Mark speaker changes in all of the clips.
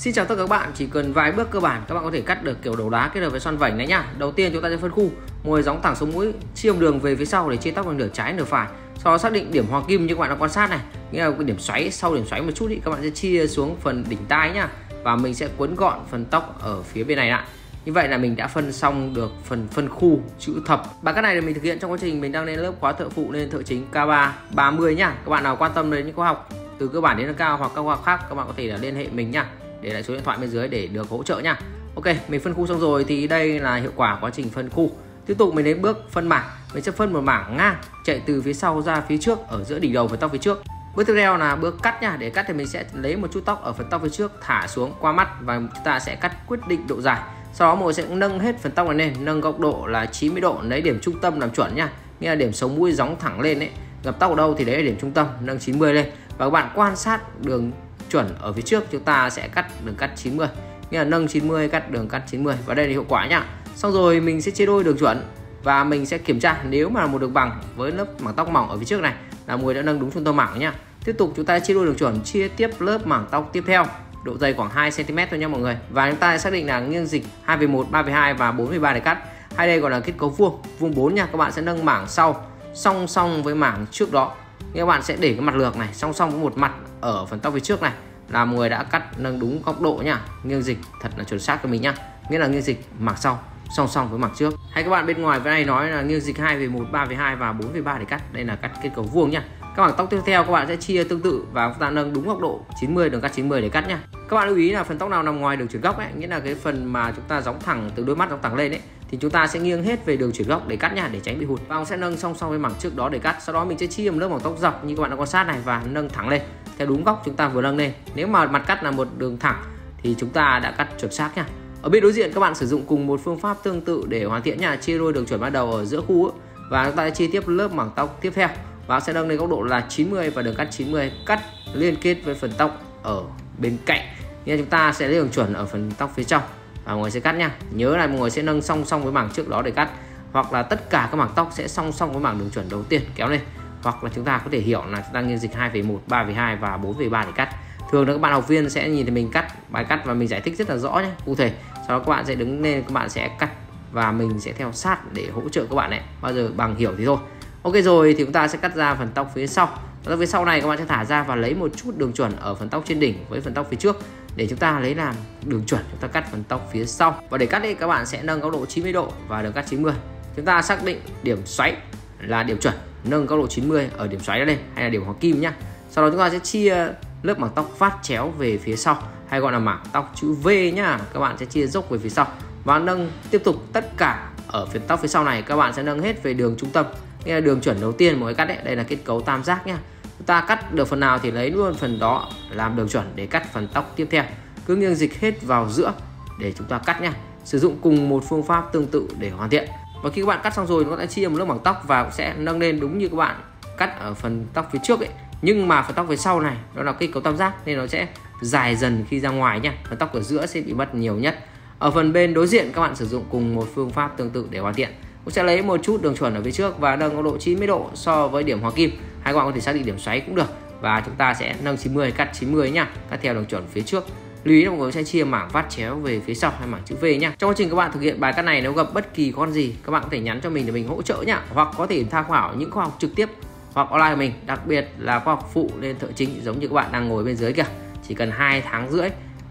Speaker 1: Xin chào tất cả các bạn, chỉ cần vài bước cơ bản các bạn có thể cắt được kiểu đầu đá kết hợp với xoăn vành đấy nhá. Đầu tiên chúng ta sẽ phân khu, mồi gióng thẳng sống mũi, chiêm đường về phía sau để chia tóc bằng nửa trái nửa phải. Sau đó xác định điểm hoàng kim như các bạn đã quan sát này, nghĩa là cái điểm xoáy sau điểm xoáy một chút thì các bạn sẽ chia xuống phần đỉnh tai nhá và mình sẽ quấn gọn phần tóc ở phía bên này lại. Như vậy là mình đã phân xong được phần phân khu chữ thập. Và cái này là mình thực hiện trong quá trình mình đang lên lớp khóa thợ phụ lên thợ chính K3 30 nhá. Các bạn nào quan tâm đến những khóa học từ cơ bản đến nâng cao hoặc các khóa khác các bạn có thể là liên hệ mình nhá để lại số điện thoại bên dưới để được hỗ trợ nha. Ok, mình phân khu xong rồi thì đây là hiệu quả quá trình phân khu. Tiếp tục mình đến bước phân mảng. Mình sẽ phân một mảng ngang, chạy từ phía sau ra phía trước, ở giữa đỉnh đầu và tóc phía trước. Bước tiếp theo là bước cắt nha. Để cắt thì mình sẽ lấy một chút tóc ở phần tóc phía trước thả xuống qua mắt và chúng ta sẽ cắt quyết định độ dài. Sau đó mình sẽ nâng hết phần tóc này lên, nâng góc độ là 90 độ, lấy điểm trung tâm làm chuẩn nha. Nghĩa là điểm sống mũi gióng thẳng lên đấy gặp tóc ở đâu thì đấy là điểm trung tâm, nâng 90 lên. Và các bạn quan sát đường chuẩn ở phía trước chúng ta sẽ cắt đường cắt 90 nghĩa là nâng 90 cắt đường cắt 90 và đây là hiệu quả nhá. Xong rồi mình sẽ chia đôi đường chuẩn và mình sẽ kiểm tra nếu mà một đường bằng với lớp mảng tóc mỏng ở phía trước này là người đã nâng đúng trung tâm mảng nhá. Tiếp tục chúng ta chia đôi đường chuẩn, chia tiếp lớp mảng tóc tiếp theo, độ dày khoảng 2 cm thôi nha mọi người. Và chúng ta xác định là nghiêng dịch 2 về 1 3 về 2 và 4 về 3 để cắt. Hay đây gọi là kết cấu vuông vuông 4 nha. Các bạn sẽ nâng mảng sau, song song với mảng trước đó. Các bạn sẽ để cái mặt lược này, song song với một mặt ở phần tóc phía trước này, là người đã cắt nâng đúng góc độ nhá. Nghiêng dịch thật là chuẩn xác cho mình nhá. Nghĩa là nghiêng dịch mặt sau, song song với mặt trước. Hay các bạn bên ngoài với này nói là nghiêng dịch 2 về 1 3 về 2 và 4 về 3 để cắt. Đây là cắt kết cấu vuông nhá. Các mảng tóc tiếp theo các bạn sẽ chia tương tự và chúng ta nâng đúng góc độ 90 đường cắt 90 để cắt nhá. Các bạn lưu ý là phần tóc nào nằm ngoài đường chuyển góc ấy, nghĩa là cái phần mà chúng ta gióng thẳng từ đôi mắt gióng thẳng lên ấy, thì chúng ta sẽ nghiêng hết về đường chuyển góc để cắt nha để tránh bị hụt. Và sẽ nâng song song với mảng trước đó để cắt. Sau đó mình sẽ chia một lớp mảng tóc dọc như các bạn đã quan sát này và nâng thẳng lên theo đúng góc chúng ta vừa nâng lên. Nếu mà mặt cắt là một đường thẳng thì chúng ta đã cắt chuẩn xác nha. Ở bên đối diện các bạn sử dụng cùng một phương pháp tương tự để hoàn thiện nha chia đôi đường chuẩn ban đầu ở giữa khu ấy, và chúng ta sẽ chia tiếp lớp mảng tóc tiếp theo. Và sẽ nâng lên góc độ là 90 và đường cắt 90 cắt liên kết với phần tóc ở bên cạnh. Nên chúng ta sẽ lấy đường chuẩn ở phần tóc phía trong. Và mọi người sẽ cắt nha. Nhớ là mọi người sẽ nâng song song với mảng trước đó để cắt. Hoặc là tất cả các mảng tóc sẽ song song với mảng đường chuẩn đầu tiên kéo lên hoặc là chúng ta có thể hiểu là chúng ta nghiên dịch 2 về 1 3 về 2 và 4 về 3 để cắt. Thường là các bạn học viên sẽ nhìn thấy mình cắt, bài cắt và mình giải thích rất là rõ nhé. Cụ thể, sau đó các bạn sẽ đứng lên, các bạn sẽ cắt và mình sẽ theo sát để hỗ trợ các bạn này bao giờ bằng hiểu thì thôi. Ok rồi, thì chúng ta sẽ cắt ra phần tóc phía sau. Phần tóc phía sau này các bạn sẽ thả ra và lấy một chút đường chuẩn ở phần tóc trên đỉnh với phần tóc phía trước. Để chúng ta lấy làm đường chuẩn, chúng ta cắt phần tóc phía sau. Và để cắt đi các bạn sẽ nâng góc độ 90 độ và đường cắt 90 chúng ta xác định điểm xoáy là điểm chuẩn nâng góc độ 90 ở điểm xoáy ra lên, hay là điểm hoàng kim nhá. Sau đó chúng ta sẽ chia lớp mảng tóc phát chéo về phía sau, hay gọi là mảng tóc chữ V nhá. Các bạn sẽ chia dốc về phía sau và nâng tiếp tục tất cả ở phía tóc phía sau này, các bạn sẽ nâng hết về đường trung tâm. Nghĩa là đường chuẩn đầu tiên mỗi cắt đấy đây là kết cấu tam giác nhá. Chúng ta cắt được phần nào thì lấy luôn phần đó làm đường chuẩn để cắt phần tóc tiếp theo. Cứ nghiêng dịch hết vào giữa để chúng ta cắt nhá. sử dụng cùng một phương pháp tương tự để hoàn thiện và khi các bạn cắt xong rồi nó sẽ chia một lớp mảng tóc và sẽ nâng lên đúng như các bạn cắt ở phần tóc phía trước ấy. Nhưng mà phần tóc phía sau này, đó là cây cấu tam giác nên nó sẽ dài dần khi ra ngoài nhá. Phần tóc ở giữa sẽ bị mất nhiều nhất. Ở phần bên đối diện, các bạn sử dụng cùng một phương pháp tương tự để hoàn thiện. Cũng sẽ lấy một chút đường chuẩn ở phía trước và nâng góc độ 90 độ so với điểm hoàng kim. Hai các bạn có thể xác định điểm xoáy cũng được. Và chúng ta sẽ nâng 90 cắt 90 nhá, cắt theo đường chuẩn phía trước lưu ý là mọi người sẽ chia mảng vát chéo về phía sau hay mảng chữ V nhá. Trong quá trình các bạn thực hiện bài cắt này, nếu gặp bất kỳ con gì, các bạn có thể nhắn cho mình để mình hỗ trợ nhá. Hoặc có thể tham khảo những khoa học trực tiếp hoặc online của mình, đặc biệt là khoa học phụ lên thợ chính giống như các bạn đang ngồi bên dưới kìa. Chỉ cần hai tháng rưỡi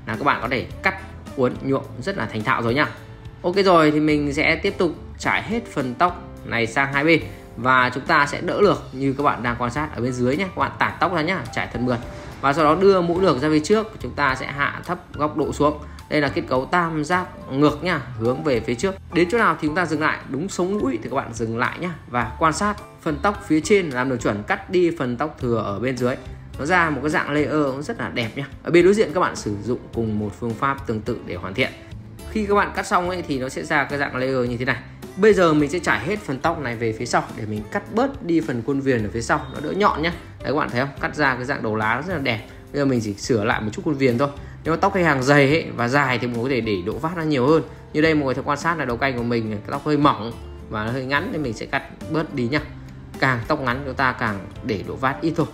Speaker 1: là các bạn có thể cắt uốn nhuộm rất là thành thạo rồi nhá. Ok rồi, thì mình sẽ tiếp tục trải hết phần tóc này sang hai bên. Và chúng ta sẽ đỡ lược như các bạn đang quan sát ở bên dưới nhé các bạn tản tóc ra nhá, trải thật mượt và sau đó đưa mũ lược ra phía trước, chúng ta sẽ hạ thấp góc độ xuống. Đây là kết cấu tam giác ngược nhá, hướng về phía trước. Đến chỗ nào thì chúng ta dừng lại, đúng sống mũi thì các bạn dừng lại nhá. Và quan sát phần tóc phía trên, làm được chuẩn cắt đi phần tóc thừa ở bên dưới. Nó ra một cái dạng layer rất là đẹp nhá. Ở bên đối diện các bạn sử dụng cùng một phương pháp tương tự để hoàn thiện. Khi các bạn cắt xong ấy thì nó sẽ ra cái dạng layer như thế này. Bây giờ mình sẽ trải hết phần tóc này về phía sau để mình cắt bớt đi phần khuôn viền ở phía sau, nó đỡ nhọn nhá đấy các bạn thấy không? Cắt ra cái dạng đầu lá rất là đẹp. Bây giờ mình chỉ sửa lại một chút khuôn viền thôi. Nếu tóc khách hàng dày ấy, và dài thì mình có thể để độ vát nó nhiều hơn. Như đây mọi người thấy quan sát là đầu canh của mình cái tóc hơi mỏng và hơi ngắn thì mình sẽ cắt bớt đi nhá. Càng tóc ngắn chúng ta càng để độ vát ít thôi.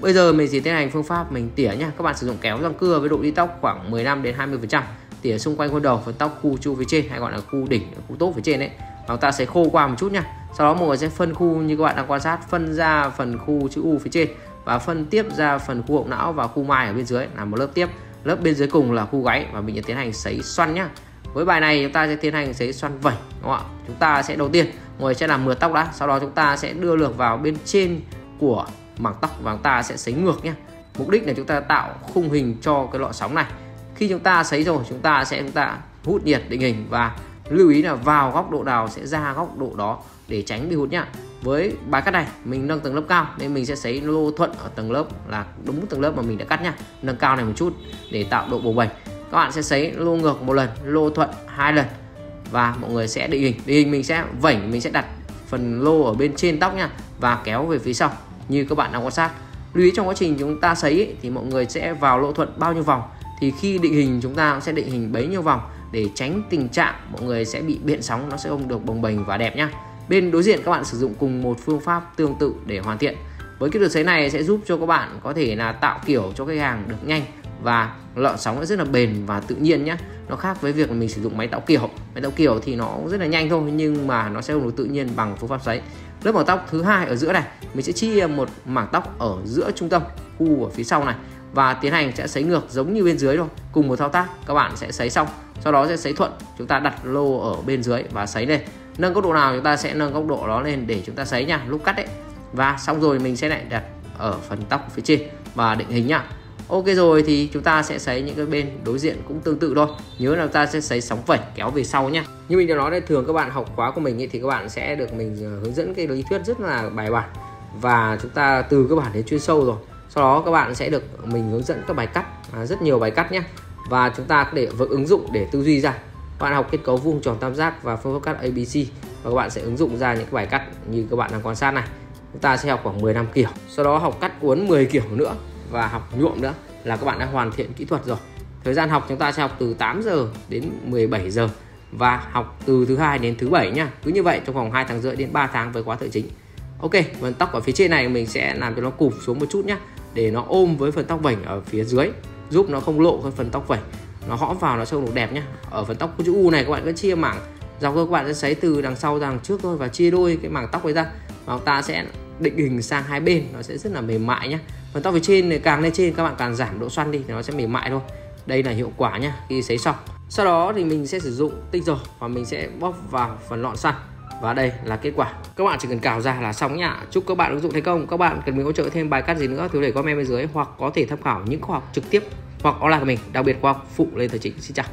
Speaker 1: Bây giờ mình chỉ tiến hành phương pháp mình tỉa nhá. Các bạn sử dụng kéo răng cưa với độ đi tóc khoảng 15 đến 20 phần trăm. Tỉa xung quanh khuôn đầu phần tóc khu chu phía trên hay gọi là khu đỉnh khu tốt phía trên đấy và ta sẽ khô qua một chút nhá sau đó mọi người sẽ phân khu như các bạn đang quan sát, phân ra phần khu chữ U phía trên và phân tiếp ra phần khu hậu não và khu mai ở bên dưới. Là một lớp tiếp, lớp bên dưới cùng là khu gáy và mình sẽ tiến hành sấy xoăn nhá. Với bài này chúng ta sẽ tiến hành sấy xoăn vẩy, đúng không ạ? Chúng ta sẽ đầu tiên mọi người sẽ làm mượt tóc đã, sau đó chúng ta sẽ đưa lược vào bên trên của mảng tóc và chúng ta sẽ sấy ngược nhé mục đích là chúng ta tạo khung hình cho cái lọ sóng này. Khi chúng ta sấy rồi, chúng ta sẽ, chúng ta hút nhiệt định hình và lưu ý là vào góc độ nào sẽ ra góc độ đó để tránh bị hút nhá. Với bài cắt này, mình nâng tầng lớp cao nên mình sẽ sấy lô thuận ở tầng lớp là đúng tầng lớp mà mình đã cắt nhá. Nâng cao này một chút để tạo độ bầu bềnh. Các bạn sẽ sấy lô ngược một lần, lô thuận hai lần và mọi người sẽ định hình. Định hình mình sẽ vảnh mình sẽ đặt phần lô ở bên trên tóc nha và kéo về phía sau như các bạn đang quan sát. Lưu ý trong quá trình chúng ta sấy thì mọi người sẽ vào lỗ thuận bao nhiêu vòng? Thì khi định hình chúng ta sẽ định hình bấy nhiêu vòng để tránh tình trạng mọi người sẽ bị biện sóng, nó sẽ không được bồng bềnh và đẹp nhá. Bên đối diện các bạn sử dụng cùng một phương pháp tương tự để hoàn thiện. Với kỹ thuật sấy này sẽ giúp cho các bạn có thể là tạo kiểu cho khách hàng được nhanh và lợn sóng rất là bền và tự nhiên nhé nó khác với việc mình sử dụng máy tạo kiểu. Máy tạo kiểu thì nó rất là nhanh thôi, nhưng mà nó sẽ không được tự nhiên bằng phương pháp sấy. Lớp mảng tóc thứ hai ở giữa này, mình sẽ chia một mảng tóc ở giữa trung tâm, khu ở phía sau này và tiến hành sẽ sấy ngược giống như bên dưới thôi cùng một thao tác các bạn sẽ sấy xong sau đó sẽ sấy thuận chúng ta đặt lô ở bên dưới và sấy lên. Nâng góc độ nào chúng ta sẽ nâng góc độ đó lên để chúng ta sấy nha lúc cắt đấy và xong rồi mình sẽ lại đặt ở phần tóc phía trên và định hình nhá ok rồi thì chúng ta sẽ sấy những cái bên đối diện cũng tương tự thôi. Nhớ là ta sẽ sấy sóng vẩy kéo về sau nhá như mình đã nói đây thường các bạn học khóa của mình ý, thì các bạn sẽ được mình ờ, hướng dẫn cái lý thuyết rất là bài bản. Và chúng ta từ các bản đến chuyên sâu rồi sau đó các bạn sẽ được mình hướng dẫn các bài cắt à, rất nhiều bài cắt nhé. Và chúng ta để thể ứng dụng để tư duy ra. Các bạn học kết cấu vuông tròn tam giác và phương pháp cắt ABC và các bạn sẽ ứng dụng ra những cái bài cắt như các bạn đang quan sát này. Chúng ta sẽ học khoảng 10 năm kiểu sau đó học cắt cuốn 10 kiểu nữa và học nhuộm nữa là các bạn đã hoàn thiện kỹ thuật rồi. Thời gian học chúng ta sẽ học từ 8 giờ đến 17 giờ và học từ thứ hai đến thứ bảy nhá. Cứ như vậy trong vòng 2 tháng rưỡi đến 3 tháng với khóa tự chính. Ok phần tóc ở phía trên này mình sẽ làm cho nó cụp xuống một chút nhá để nó ôm với phần tóc vảnh ở phía dưới, giúp nó không lộ cái phần tóc vảnh nó hõm vào, nó trông được đẹp nhá. Ở phần tóc của chữ U này các bạn cứ chia mảng dọc các bạn sẽ xấy từ đằng sau ra đằng trước thôi và chia đôi cái mảng tóc ấy ra. Và ta sẽ định hình sang hai bên, nó sẽ rất là mềm mại nhá. Phần tóc phía trên này, càng lên trên các bạn càng giảm độ xoăn đi thì nó sẽ mềm mại thôi. Đây là hiệu quả nhá, khi sấy xong. Sau đó thì mình sẽ sử dụng tinh dầu và mình sẽ bóp vào phần lọn xoăn và đây là kết quả. Các bạn chỉ cần cào ra là xong nhá. Chúc các bạn ứng dụng thành công. Các bạn cần mình hỗ trợ thêm bài cắt gì nữa thì để comment bên dưới hoặc có thể tham khảo những khoa học trực tiếp hoặc online của mình, đặc biệt khoa học phụ lên tài chính xin chào.